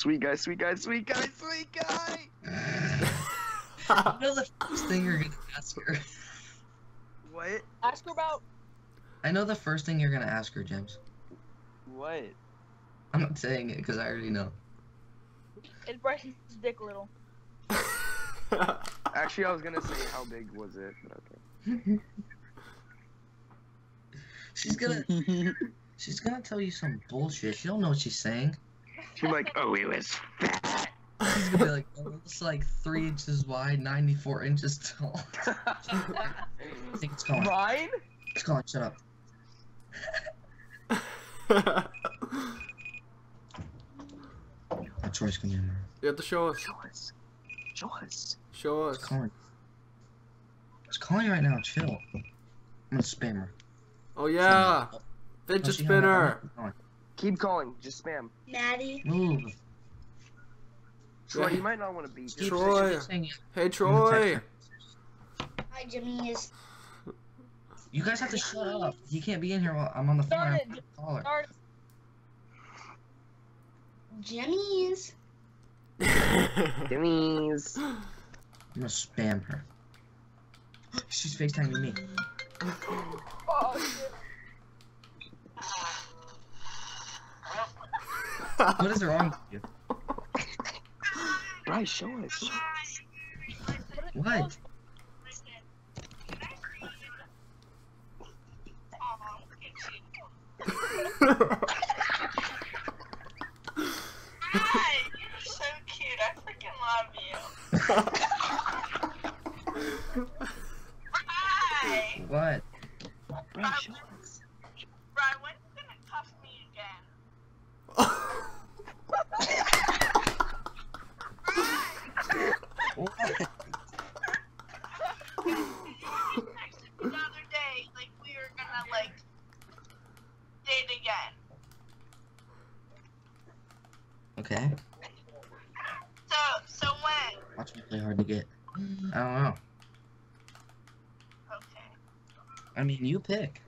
Sweet guy, sweet guy, sweet guy, sweet guy. I know the first thing you're gonna ask her. What? Ask her about. I know the first thing you're gonna ask her, James. What? I'm not saying it because I already know. Is Bryson's dick a little? Actually, I was gonna say how big was it, but okay. She's gonna she's gonna tell you some bullshit. She don't know what she's saying. She's like, oh, it was fat. She's gonna be like, oh, it's like three inches wide, 94 inches tall. I think it's calling. Mine? It's calling. Shut up. Oh, Troy's coming in there. you have to show us. Show us. Show us. Show us. It's calling. It's calling right now. Chill. I'm gonna spam her. Oh yeah, Oh, fidget oh, she hung spinner. Keep calling. Just spam. Maddie. Move. Mm. Troy, Yeah. you might not want to be Keep here. Troy. Hey Troy. Hi, Jimmy. Is You guys have to shut up. He can't be in here while I'm on the phone. I have Started. to call her. Start. Jimmy's. Jimmy's. I'm gonna spam her. She's FaceTiming me. Oh shit. What is wrong with you? Bryce, show us. Show us. What? Hi, you're so cute. I freaking love you. Hi. What? Bryce, show us. Brian, when you gonna cuff me again? What? You texted me the other day, like we were gonna like date again. Okay. So, so when? Watch me play hard to get. I don't know. Okay. I mean, you pick.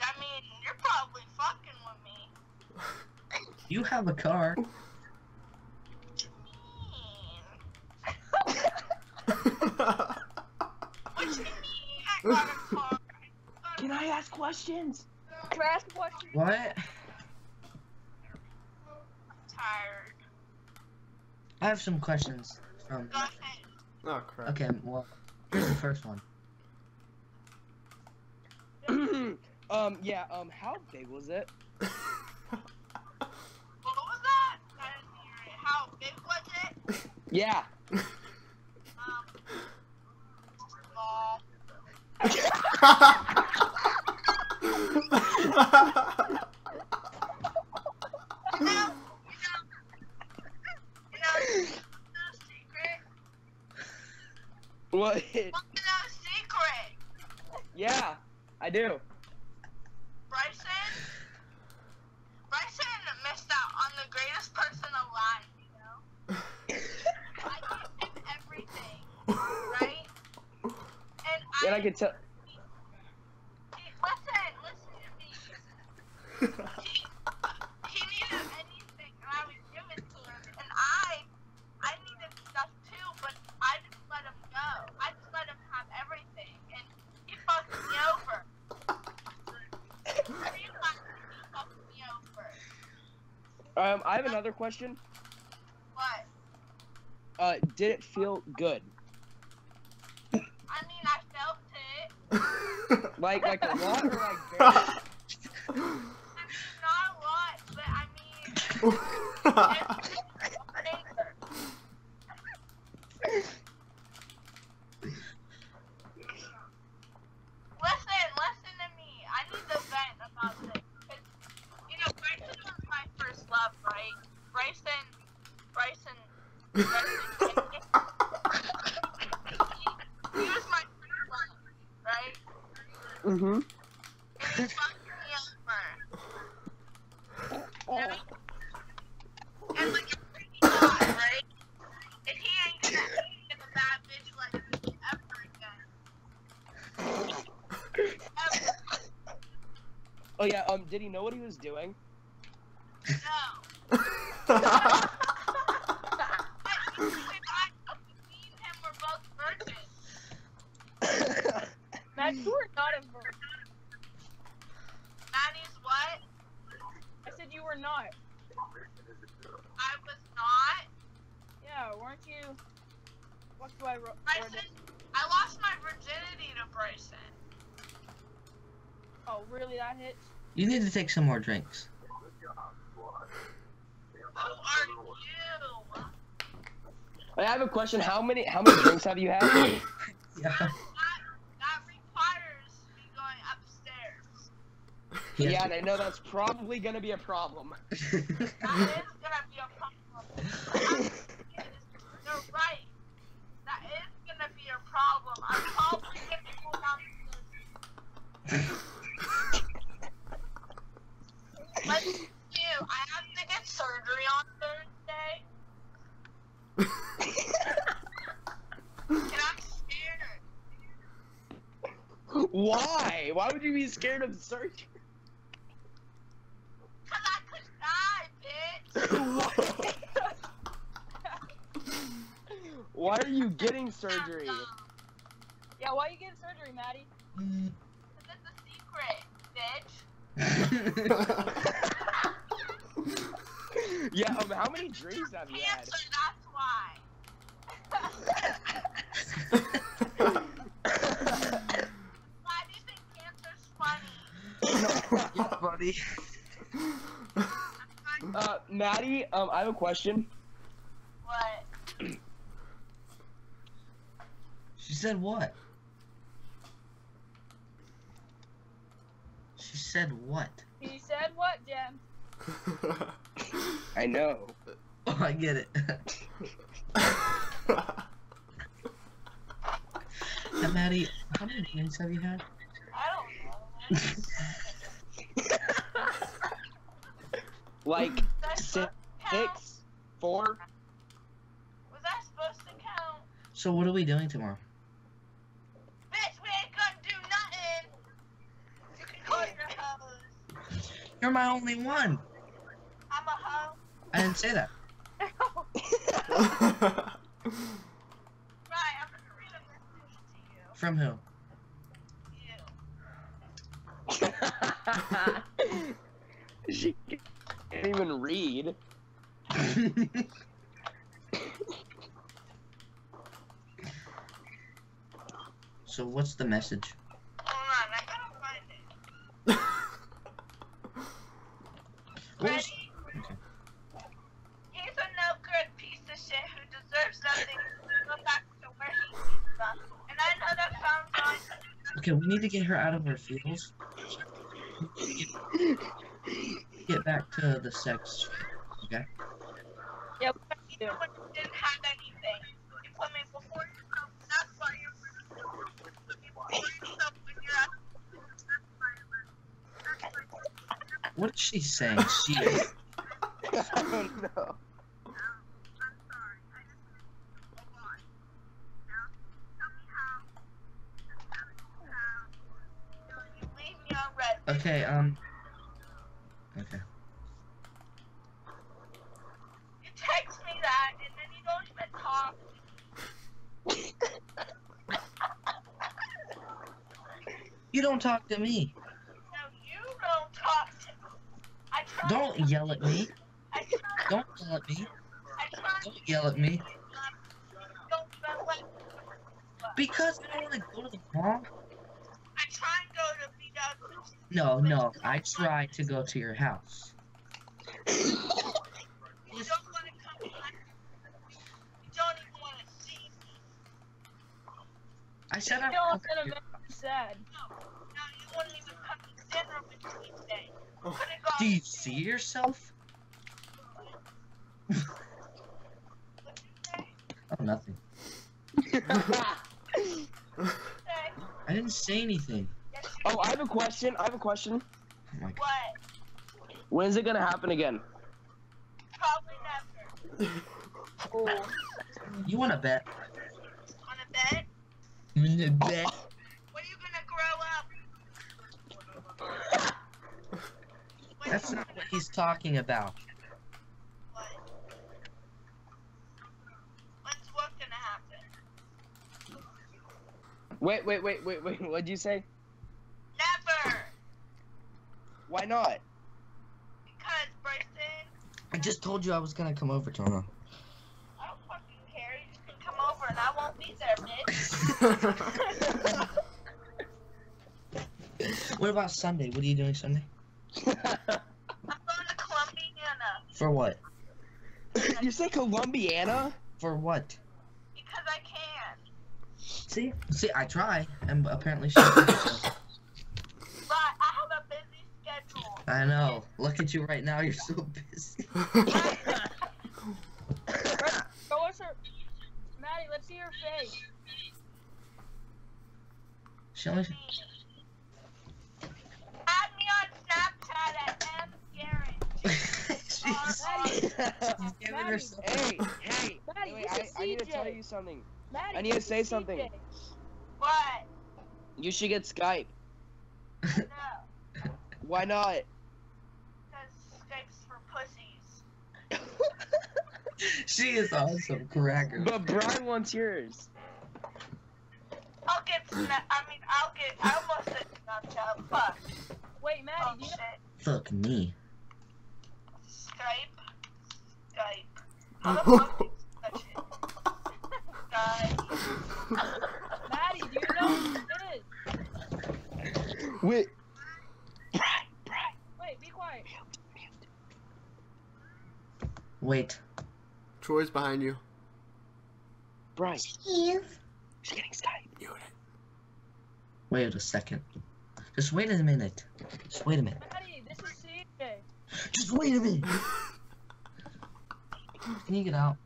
I mean, you're probably fucking with me. You have a car. What you mean? I got a car. Can I ask questions? Can I ask questions? What? Tired. I have some questions from. Go ahead. oh crap. Okay, well, here's the first one. um, yeah, um, how big was it? What was that? I didn't hear it. How big was it? Yeah. Um, small. You know, you know, you know, no secret. What? To a secret? Yeah, I do. Bryson? Bryson missed out on the greatest person alive, you know? I give him everything, right? And I, And I could tell. listen, listen to me. He, he needed anything, and I would give it to him. And I, I needed stuff too, but I just let him go. I just let him have everything, and he fucked me over. He fucked me over. Um, I have another question. What? Uh, did it feel good? I mean, I felt it. Like, like a lot or like very? I mean, not a lot, but I mean, it's Listen, listen to me. I need to vent about this. 'Cause, you know, Bryson was my first love, right? Bryson, Bryson, Bryson. he, he was my first love, right? Mm-hmm. And he fucked me over. Right? And like, he died, right? And he ain't gonna be a bad bitch like me ever again. Ever. Oh yeah. Um, did he know what he was doing? No. But you and I, me and him were. Matt, you were not a virgin. Maddie's what? I said you were not. I was not. Yeah, weren't you? What do I? Bryson, I lost my virginity to Bryson. Oh, really? That hit? You need to take some more drinks. Who are you? I have a question. How many how many drinks have you had? Yeah. That, that requires me going upstairs. yeah, and I know that's probably gonna be a problem. That is gonna be a problem. You're right. That is gonna be a problem. I'm probably gonna go downstairs. Let's do. I have to get surgery on Thursday, and I'm scared. Why? Why would you be scared of surgery? Cause I could die, bitch. Why are you getting surgery? Yeah, why are you getting surgery, Maddie? Cause it's a secret, bitch. yeah, um, how many drinks have you had? Cancer, that's why. Why do you think cancer's funny? yeah, buddy. uh, Maddie, um, I have a question. What? She said what? Said what? He said what, Jen? I know. Oh, I get it. Now, Maddie, how many drinks have you had? I don't know. like Was six, supposed to count? six, four. Was that supposed to count? So what are we doing tomorrow? Bitch, we ain't gonna do nothing. You can call your hoes. You're my only one. I'm a hoe. I didn't say that. Right, I'm gonna read a message to From who? you. You. she can't even read. so what's the message? Hold on, I gotta find it. Ready? Okay. He's a no good piece of shit who deserves nothing. Go back to where he from. And I know that sounds like Okay, we need to get her out of her feels. Get back to the sex. Okay. Yeah, you when you didn't have anything. You put me before yourself. That's why you're you put me before yourself when you're at that's why you're that's why you're What is she saying? She. I don't know. I'm sorry. I just missed a lot. Now, tell me how. Tell me how. You leave me on red. Okay. Um. Okay. You text me that and then you don't even talk. You don't talk to me. No, you don't talk to me. I try. Don't yell at me. Don't yell at me. Don't yell at me. Don't even let me. Because I don't want to go to the prom. I try and go to BW. Uh, no, no. I try to go to your house. You don't want to come back. You don't even want to see me. I said I. Still gonna make you sad. No. Now you wouldn't even come to dinner with me today. Oh. Do you see yourself? What'd you say? Oh, nothing. I didn't say anything. oh, I have a question. I have a question. Oh. What? When is it gonna happen again? Probably never. Oh, You want to bet? On a bed? You want to bet? When you gonna grow up? When That's not what he's talking about. What? What's what gonna happen? Wait, wait, wait, wait, wait. What'd you say? Never! Why not? Because, Bryson, I just told you I was gonna come over, Tono. I don't fucking care. You can come over and I won't be there, bitch. What about Sunday? What are you doing Sunday? I'm going to Columbiana For what? you say Columbiana? For what? because I can. See? See, I try, and apparently she doesn't. But I have a busy schedule. I know. Look at you right now. You're so busy. Go what's her? Maddie, let's see her face. She only. Add me on Snapchat at M Garrett. She's Maddie, giving hey, hey. Maddie, Wait, I, I need to tell you something. Maddie, I need to say something. CJ. What? You should get Skype. No. Why not? Because Skype's for pussies. she is awesome, cracker. but Brian wants yours. I'll get Snap. I mean, I'll get. I almost said Snapchat. Fuck. Wait, Maddie, Oh you know shit. Fuck me. Skype. Skype. Maddie, do you know who this is? Wait. Brian, Brian. Wait, be quiet. Wait. Troy's behind you. Brian. Steve. She's getting Skype. Mute Wait a second. Just wait a minute. Just wait a minute. Maddie, this is CJ. Just wait a minute. Can you get out?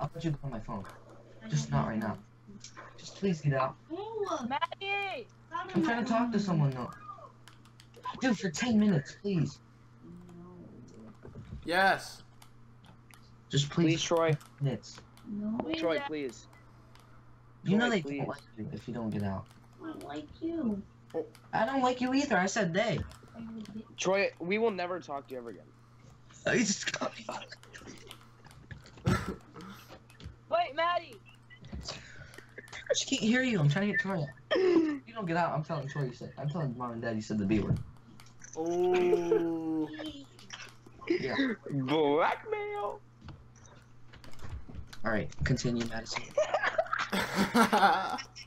I'll put you on my phone. Just not right now. Just please get out. Maddie! I'm trying to talk to someone though. Dude, for 10 minutes, please. Yes. Just Please, please. Troy. minutes. No, Troy, please. You know they please. don't like you if you don't get out. I don't like you. I don't like you either. I said they. Troy, we will never talk to you ever again. Oh, I just got Wait, Maddie! I just can't hear you. I'm trying to get Troy out. You don't get out, I'm telling Troy you said. I'm telling mom and dad you said the B word. Oh. Yeah. Blackmail. Alright, continue, Madison.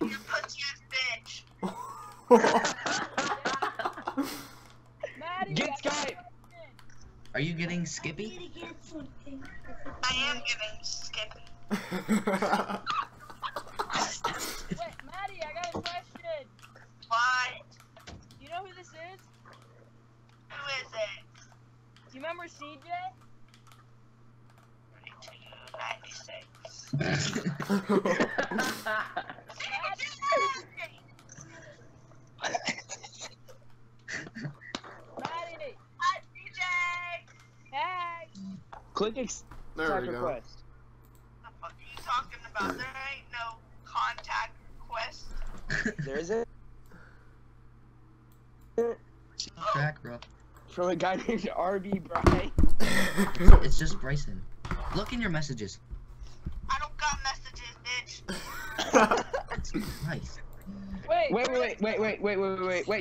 You pussy ass bitch. Maddie! Get I got Skype. Are you getting Skippy? to get something. I am getting Skippy. Wait, Maddie, I got a question. What? You know who this is? Who is it? Do you remember CJ? 96. Maddie! Hi, DJ. Hey! Click accept there we go. request. The fuck are you talking about? There ain't no contact request. There is it Crack, bro. from a guy named RB Brian. It's just Bryson. Look in your messages. I don't got messages, bitch. Nice. Wait, Wait, wait, wait, wait, wait, wait, wait, wait, wait.